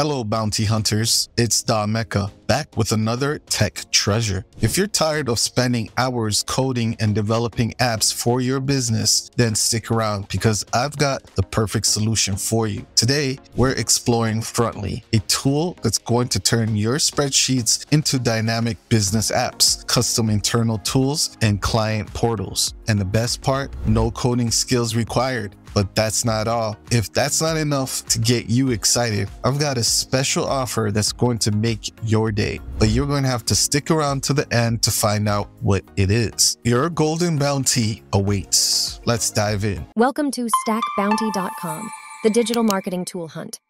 Hello, bounty hunters. It's Da Mecca, back with another tech treasure. If you're tired of spending hours coding and developing apps for your business, then stick around because I've got the perfect solution for you. Today, we're exploring Frontly, a tool that's going to turn your spreadsheets into dynamic business apps, custom internal tools, and client portals. And the best part, no coding skills required. But that's not all. If that's not enough to get you excited, I've got a special offer that's going to make your day. But you're going to have to stick around to the end to find out what it is. Your golden bounty awaits. Let's dive in. Welcome to StackBounty.com, the digital marketing tool hunt.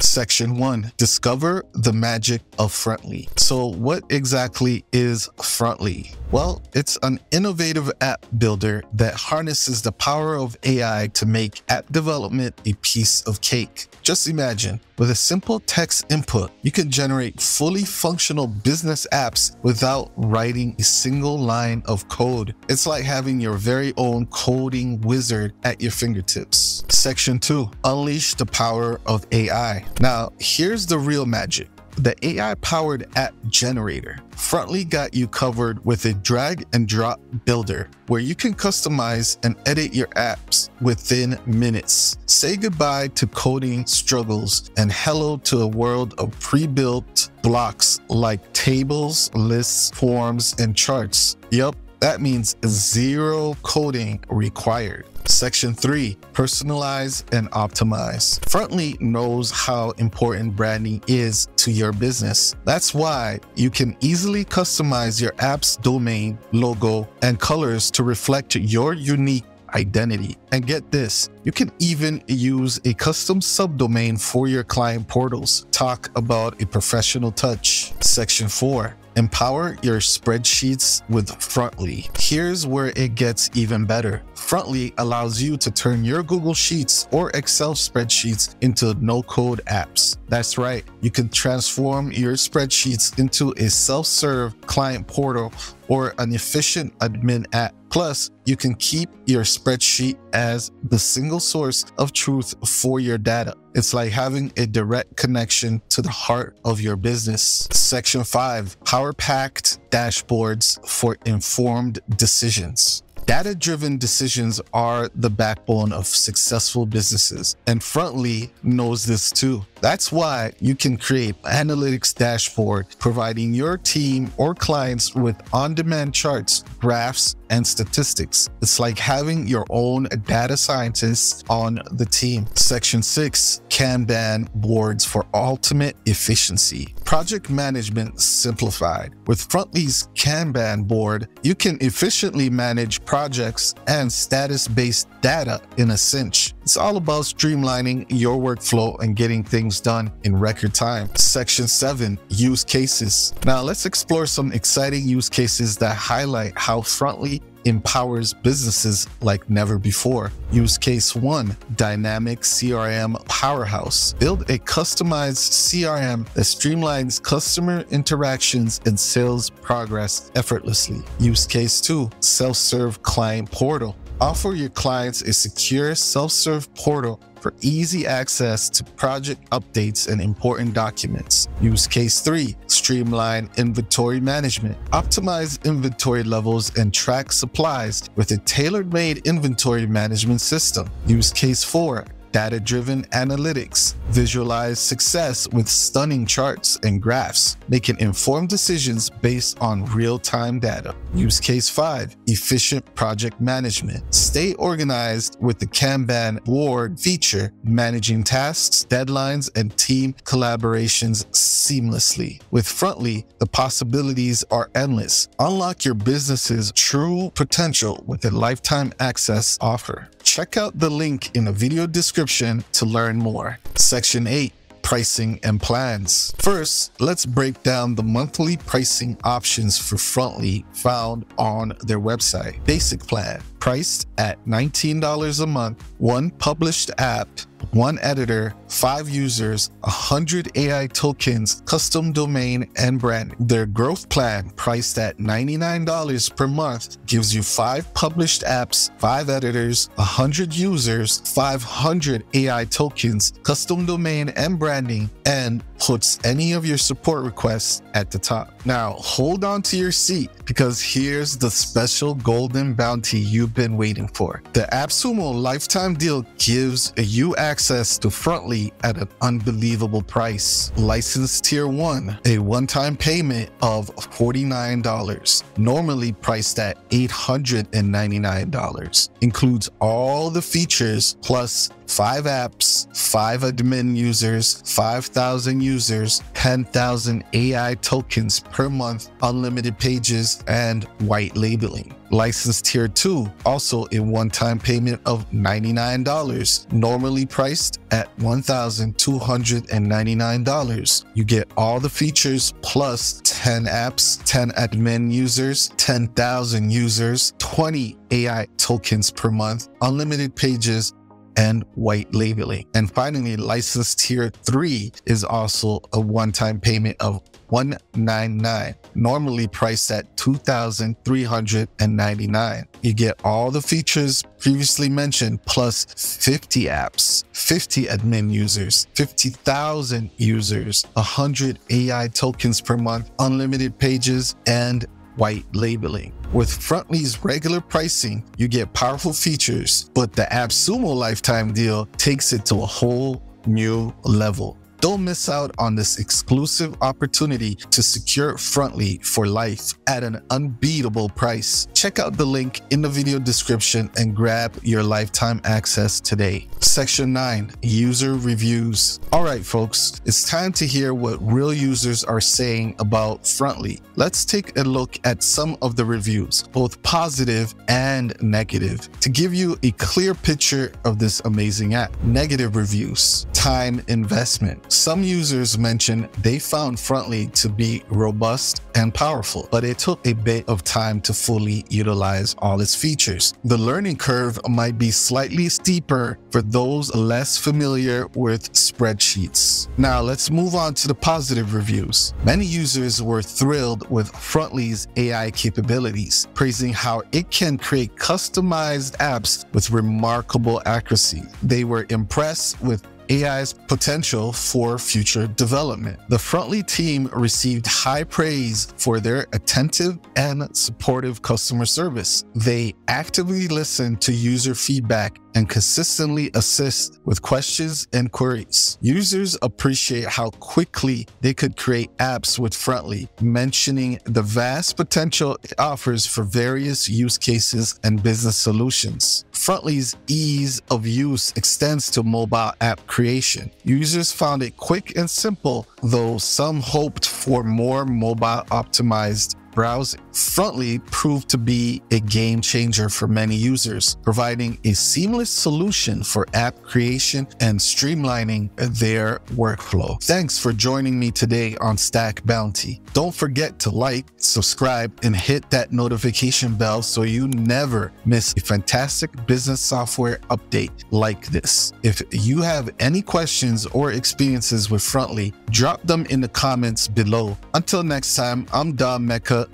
Section 1 Discover the magic of Frontly. So, what exactly is Frontly? Well, it's an innovative app builder that harnesses the power of AI to make app development a piece of cake. Just imagine, with a simple text input, you can generate fully functional business apps without writing a single line of code. It's like having your very own coding wizard at your fingertips. Section 2 Unleash the power of AI. Now, here's the real magic the AI powered app generator. Frontly got you covered with a drag and drop builder where you can customize and edit your apps within minutes. Say goodbye to coding struggles and hello to a world of pre built blocks like tables, lists, forms, and charts. Yup, that means zero coding required. Section 3 Personalize and Optimize. Frontly knows how important branding is to your business. That's why you can easily customize your app's domain, logo, and colors to reflect your unique identity. And get this, you can even use a custom subdomain for your client portals. Talk about a professional touch. Section 4 Empower your spreadsheets with Frontly. Here's where it gets even better. Frontly allows you to turn your Google Sheets or Excel spreadsheets into no code apps. That's right, you can transform your spreadsheets into a self serve client portal or an efficient admin app. Plus, you can keep your spreadsheet as the single source of truth for your data. It's like having a direct connection to the heart of your business. Section 5 Power Packed Dashboards for Informed Decisions. Data driven decisions are the backbone of successful businesses, and Frontly knows this too. That's why you can create analytics dashboard, providing your team or clients with on-demand charts, graphs, and statistics. It's like having your own data scientists on the team. Section 6 Kanban boards for ultimate efficiency. Project management simplified. With Frontly's Kanban board, you can efficiently manage projects and status-based data in a cinch. It's all about streamlining your workflow and getting things done in record time. Section 7 Use Cases. Now, let's explore some exciting use cases that highlight how Frontly empowers businesses like never before. Use case one Dynamic CRM Powerhouse. Build a customized CRM that streamlines customer interactions and sales progress effortlessly. Use case two Self serve Client Portal. Offer your clients a secure self serve portal for easy access to project updates and important documents. Use case 3 Streamline inventory management. Optimize inventory levels and track supplies with a tailor made inventory management system. Use case 4 data driven analytics, visualize success with stunning charts and graphs, making informed decisions based on real time data. Use case 5 Efficient project management. Stay organized with the Kanban board feature, managing tasks, deadlines, and team collaborations seamlessly. With Frontly, the possibilities are endless. Unlock your business's true potential with a lifetime access offer. Check out the link in the video description to learn more. Section 8 pricing and plans. First, let's break down the monthly pricing options for Frontly found on their website. Basic plan, priced at $19 a month, one published app one editor, five users, 100 AI tokens, custom domain, and brand. Their growth plan, priced at $99 per month, gives you five published apps, five editors, 100 users, 500 AI tokens, custom domain and branding, and puts any of your support requests at the top. Now, hold on to your seat because here's the special golden bounty you've been waiting for. The AppSumo lifetime deal gives you access to Frontly at an unbelievable price. License Tier 1, a one time payment of $49, normally priced at $899, includes all the features plus five apps, five admin users, 5,000 users, 10,000 AI tokens per month, unlimited pages, and white labeling. License Tier 2, also a one time payment of $99, normally priced at $1,299. You get all the features plus 10 apps, 10 admin users, 10,000 users, 20 AI tokens per month, unlimited pages, and white labeling. And finally, license tier three is also a one-time payment of 199 normally priced at 2399 you get all the features previously mentioned plus 50 apps 50 admin users 50000 users 100 ai tokens per month unlimited pages and white labeling. With Frontly's regular pricing, you get powerful features, but the AppSumo lifetime deal takes it to a whole new level. Don't miss out on this exclusive opportunity to secure Frontly for life at an unbeatable price. Check out the link in the video description and grab your lifetime access today. Section 9 User Reviews. Alright, folks, it's time to hear what real users are saying about Frontly. Let's take a look at some of the reviews, both positive and negative, to give you a clear picture of this amazing app. Negative reviews, time investment. Some users mentioned they found Frontly to be robust and powerful, but it took a bit of time to fully utilize all its features. The learning curve might be slightly steeper for those less familiar with spreadsheets. Now let's move on to the positive reviews. Many users were thrilled with Frontly's AI capabilities, praising how it can create customized apps with remarkable accuracy. They were impressed with AI's potential for future development. The Frontly team received high praise for their attentive and supportive customer service. They actively listen to user feedback and consistently assist with questions and queries. Users appreciate how quickly they could create apps with Frontly, mentioning the vast potential it offers for various use cases and business solutions. Frontly's ease of use extends to mobile app creation. Users found it quick and simple, though some hoped for more mobile optimized browsing. Frontly proved to be a game changer for many users, providing a seamless solution for app creation and streamlining their workflow. Thanks for joining me today on Stack Bounty. Don't forget to like, subscribe, and hit that notification bell so you never miss a fantastic business software update like this. If you have any questions or experiences with Frontly, drop them in the comments below. Until next time, I'm Dom Mecca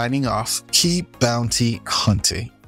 signing off. Keep bounty hunting.